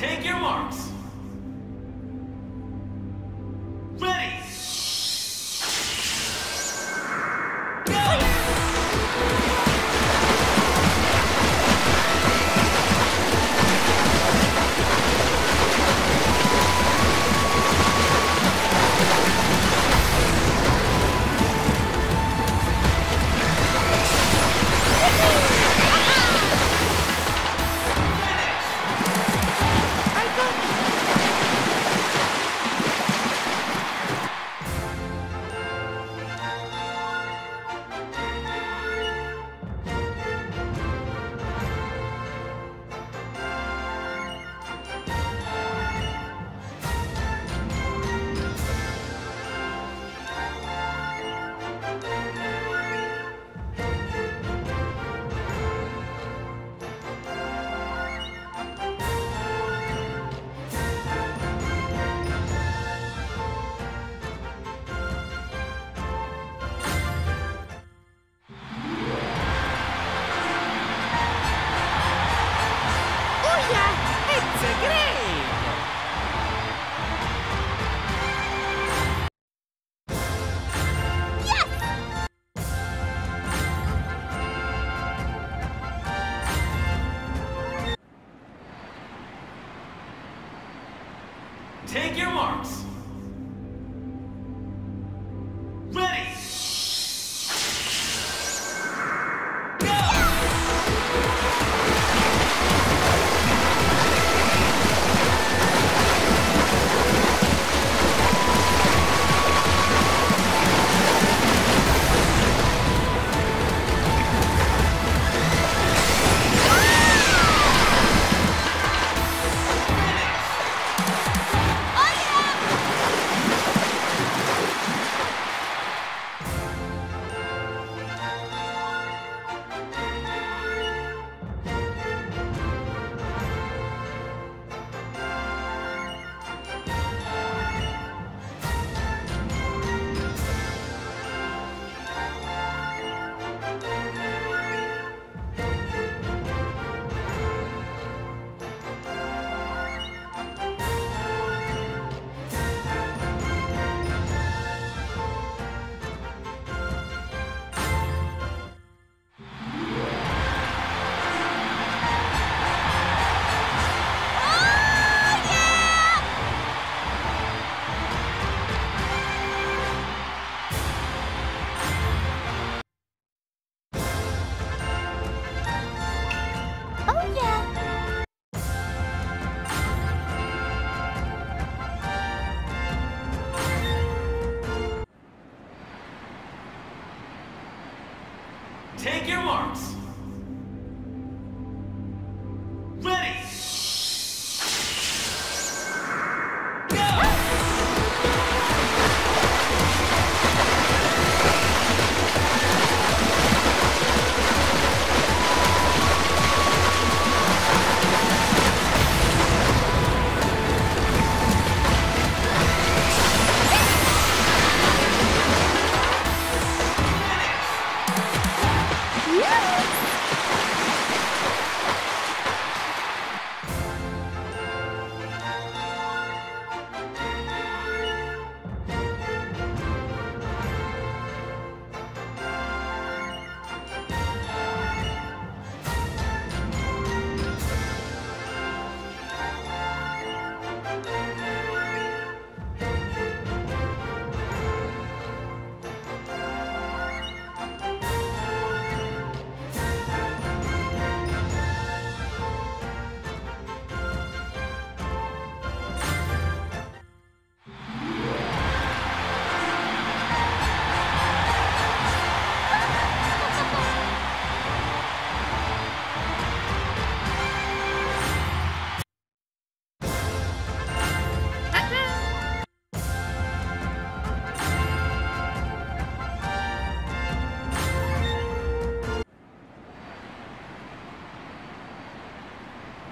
Take your marks.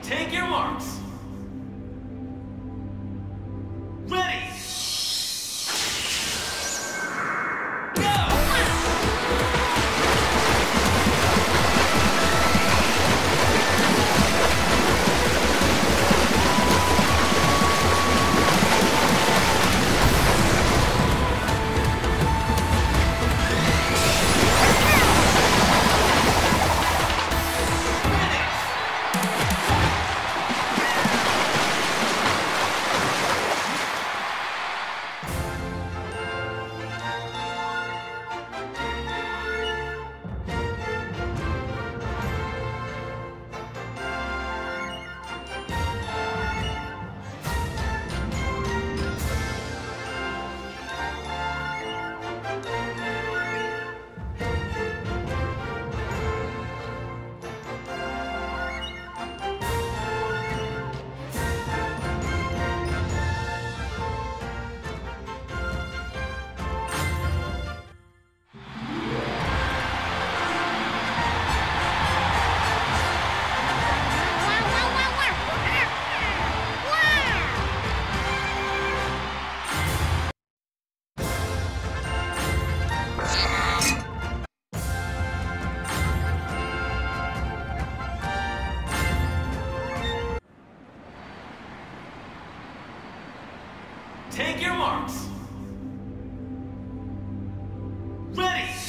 Take your marks. Ready.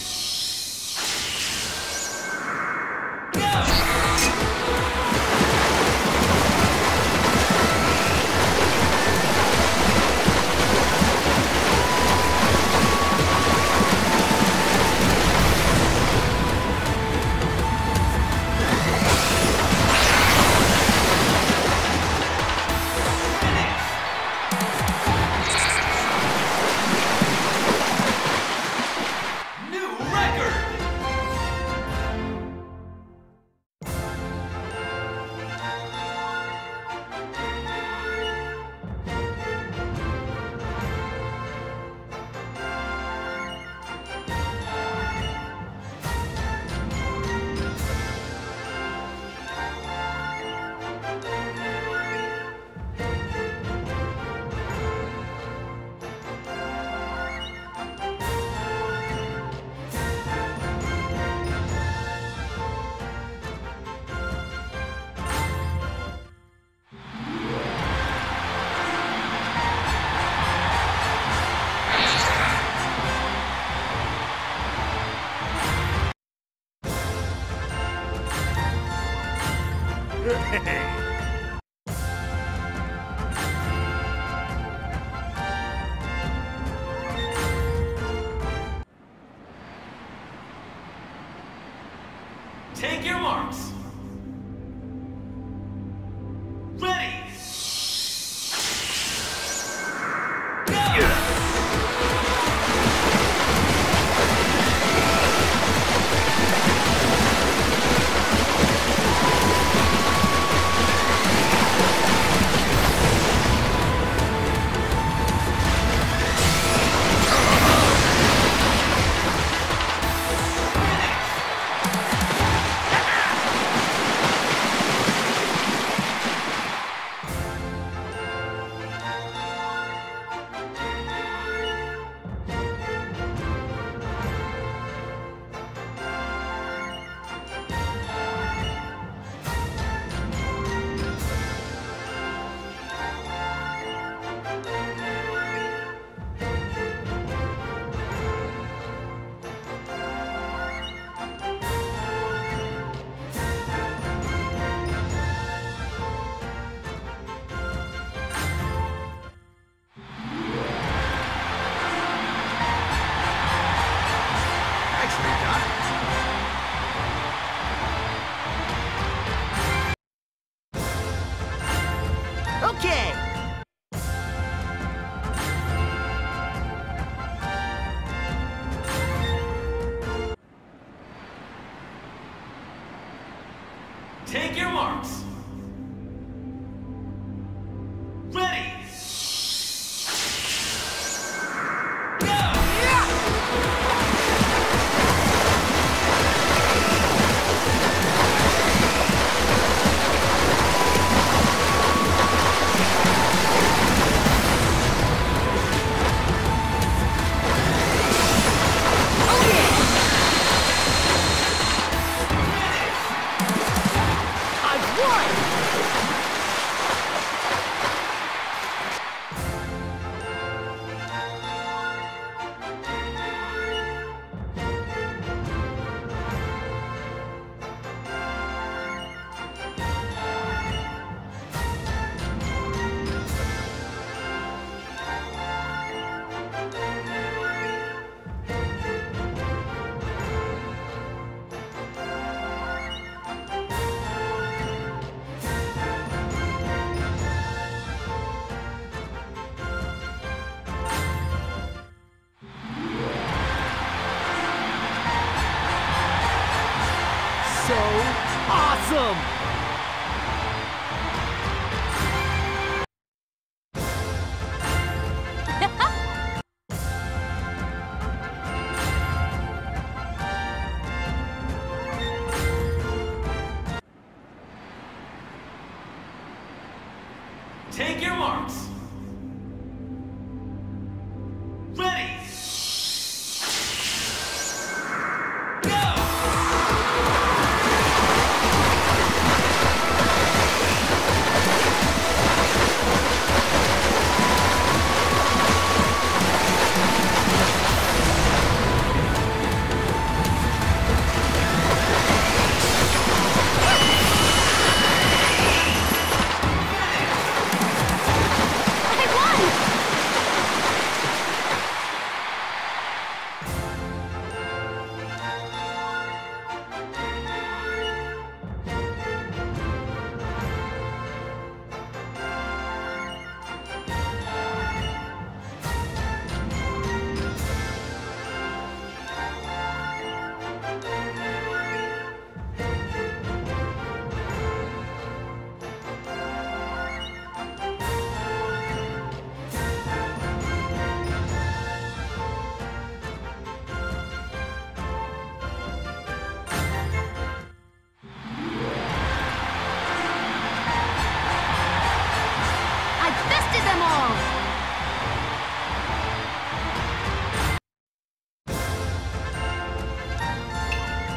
Take your marks.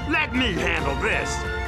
Let me handle this!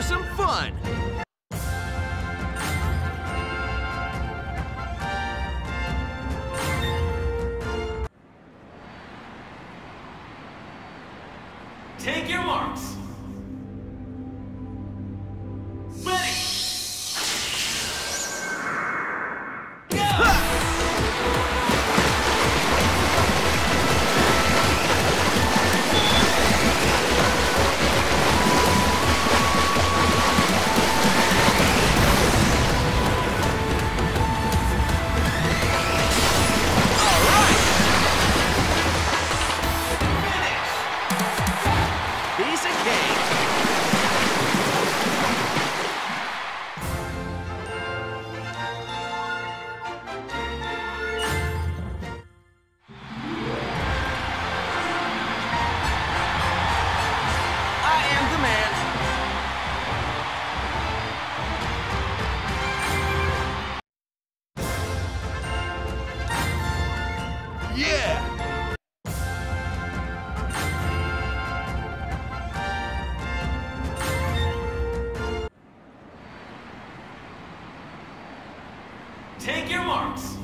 For some fun. Take your marks.